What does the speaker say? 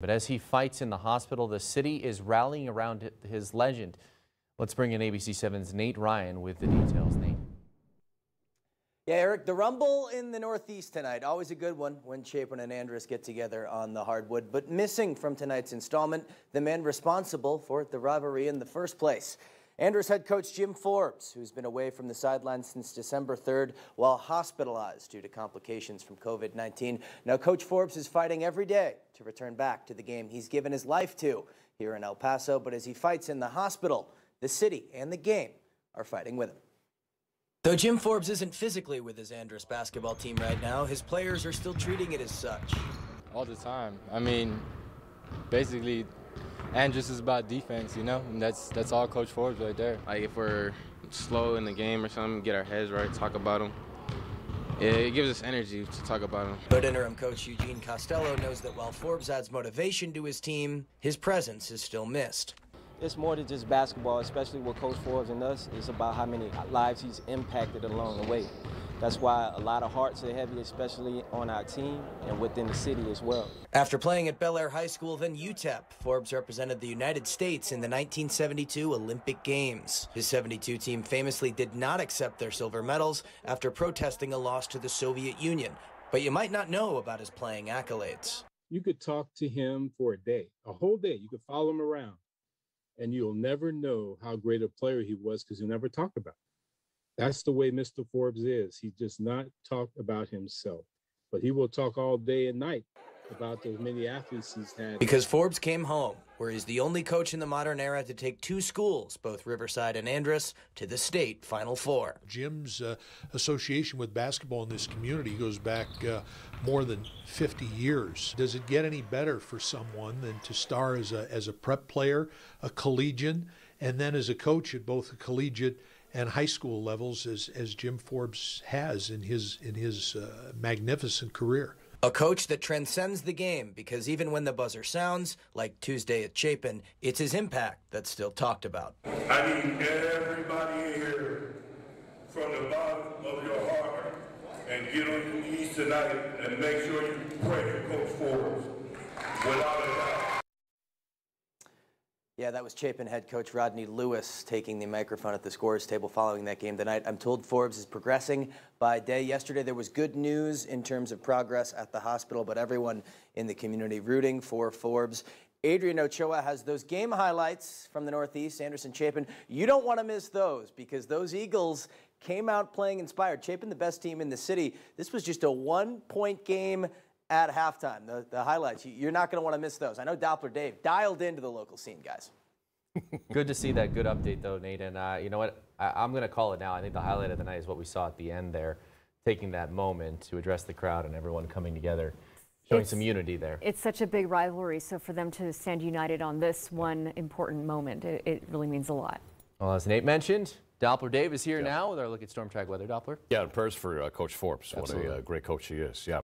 But as he fights in the hospital, the city is rallying around his legend. Let's bring in ABC 7's Nate Ryan with the details. Nate. Yeah, Eric, the Rumble in the Northeast tonight. Always a good one when Chapin and Andress get together on the hardwood. But missing from tonight's installment, the man responsible for the rivalry in the first place. Andress head coach Jim Forbes, who's been away from the sidelines since December 3rd while hospitalized due to complications from COVID 19. Now, Coach Forbes is fighting every day to return back to the game he's given his life to here in El Paso. But as he fights in the hospital, the city and the game are fighting with him. Though Jim Forbes isn't physically with his Andress basketball team right now, his players are still treating it as such. All the time. I mean, basically, Andress is about defense, you know, and that's that's all Coach Forbes right there. Like if we're slow in the game or something, get our heads right, talk about them. It gives us energy to talk about them. But interim coach Eugene Costello knows that while Forbes adds motivation to his team, his presence is still missed it's more than just basketball, especially with Coach Forbes and us. It's about how many lives he's impacted along the way. That's why a lot of hearts are heavy, especially on our team and within the city as well. After playing at Bel Air High School, then UTEP, Forbes represented the United States in the 1972 Olympic Games. His 72 team famously did not accept their silver medals after protesting a loss to the Soviet Union. But you might not know about his playing accolades. You could talk to him for a day, a whole day. You could follow him around and you'll never know how great a player he was because he'll never talk about it. That's the way Mr. Forbes is. He does not talk about himself, but he will talk all day and night about the many athletes he's had. Because Forbes came home, where he's the only coach in the modern era to take two schools, both Riverside and Andress, to the state Final Four. Jim's uh, association with basketball in this community goes back uh, more than 50 years. Does it get any better for someone than to star as a, as a prep player, a collegian, and then as a coach at both the collegiate and high school levels, as, as Jim Forbes has in his, in his uh, magnificent career? A coach that transcends the game because even when the buzzer sounds, like Tuesday at Chapin, it's his impact that's still talked about. I need everybody here from the bottom of your heart and get on your knees tonight and make sure you pray for Coach Forbes. Without a doubt. Yeah, that was Chapin head coach Rodney Lewis taking the microphone at the scores table following that game tonight. I'm told Forbes is progressing by day. Yesterday there was good news in terms of progress at the hospital, but everyone in the community rooting for Forbes. Adrian Ochoa has those game highlights from the Northeast, Anderson Chapin. You don't want to miss those because those Eagles came out playing inspired. Chapin, the best team in the city. This was just a one-point game at halftime. The, the highlights, you're not going to want to miss those. I know Doppler Dave dialed into the local scene, guys. good to see that good update, though, Nate. And uh, you know what? I, am going to call it now. I think the highlight of the night is what we saw at the end there, taking that moment to address the crowd and everyone coming together, showing it's, some unity there. It's such a big rivalry, so for them to stand united on this one important moment, it, it really means a lot. Well, as Nate mentioned, Doppler Dave is here yeah. now with our look at Storm Track weather. Doppler. Yeah, and prayers for uh, Coach Forbes. Absolutely. What a uh, great coach he is. Yeah.